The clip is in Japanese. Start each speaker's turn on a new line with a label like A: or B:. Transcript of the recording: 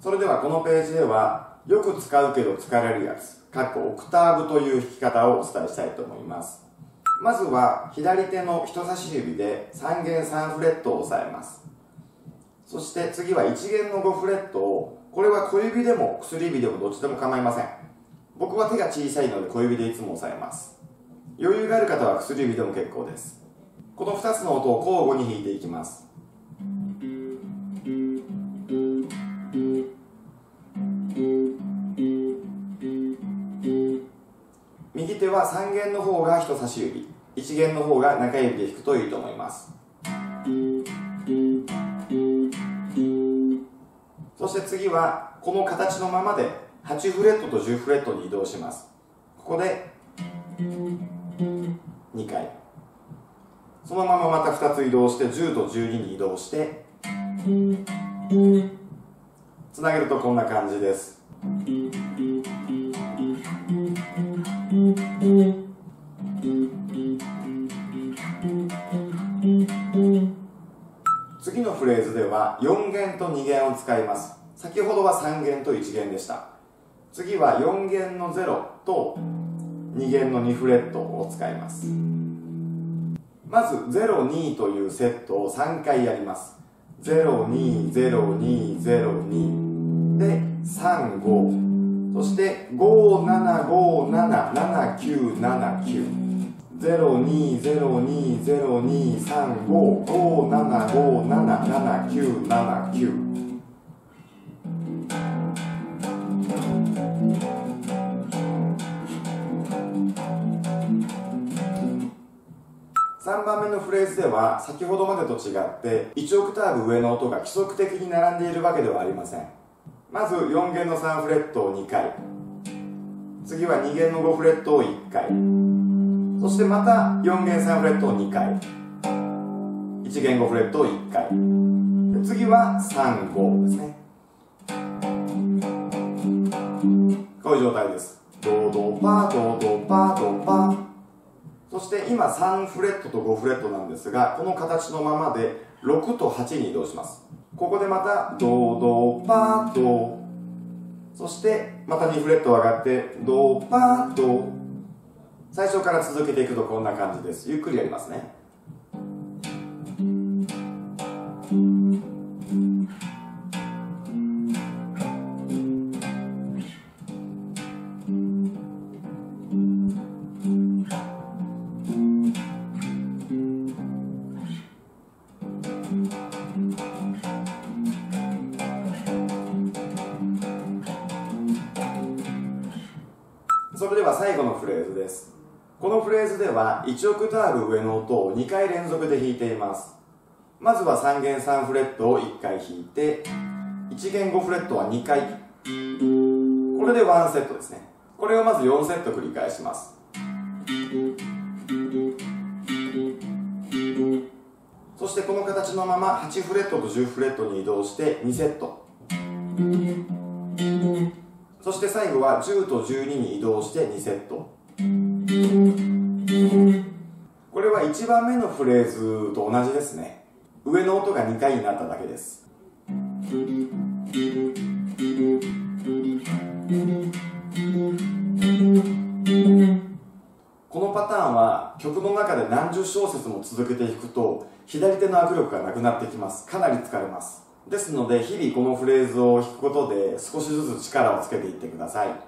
A: それではこのページではよく使うけど疲れるやつ、かっこオクターブという弾き方をお伝えしたいと思います。まずは左手の人差し指で3弦3フレットを押さえます。そして次は1弦の5フレットを、これは小指でも薬指でもどっちでも構いません。僕は手が小さいので小指でいつも押さえます。余裕がある方は薬指でも結構です。この2つの音を交互に弾いていきます。右手は3弦の方が人差し指1弦の方が中指で弾くといいと思います。そして次はこの形のままで8フレットと10フレットに移動します。ここで2回。そのまままた2つ移動して10と12に移動してつなげるとこんな感じです。次のフレーズでは4弦と2弦を使います。先ほどは3弦と1弦でした。次は4弦の0と2弦の2フレットを使います。まず02というセットを3回やります。020202で35そして57577979 0202023557577979 3番目のフレーズでは先ほどまでと違って1オクターブ上の音が規則的に並んでいるわけではありません。まず4弦の3フレットを2回。次は2弦の5フレットを1回。そしてまた4弦3フレットを2回。1弦5フレットを1回。次は35ですね。こういう状態です。ドドパドドパドパ。そして今3フレットと5フレットなんですがこの形のままで6と8に移動します。ここでまたドドパド。そしてまた2フレット上がってドパド。最初から続けていくとこんな感じです。ゆっくりやりますね。それでは最後のフレーズです。このフレーズでは1オクターブ上の音を2回連続で弾いています。まずは3弦3フレットを1回弾いて1弦5フレットは2回。これで1セットですね。これをまず4セット繰り返します。そしてこの形のまま8フレットと10フレットに移動して2セット。そして最後は10と12に移動して2セット。1番目のフレーズと同じですね。上の音が2回になっただけです。このパターンは曲の中で何十小節も続けて弾くと左手の握力がなくなってきます。かなり疲れます。ですので日々このフレーズを弾くことで少しずつ力をつけていってください。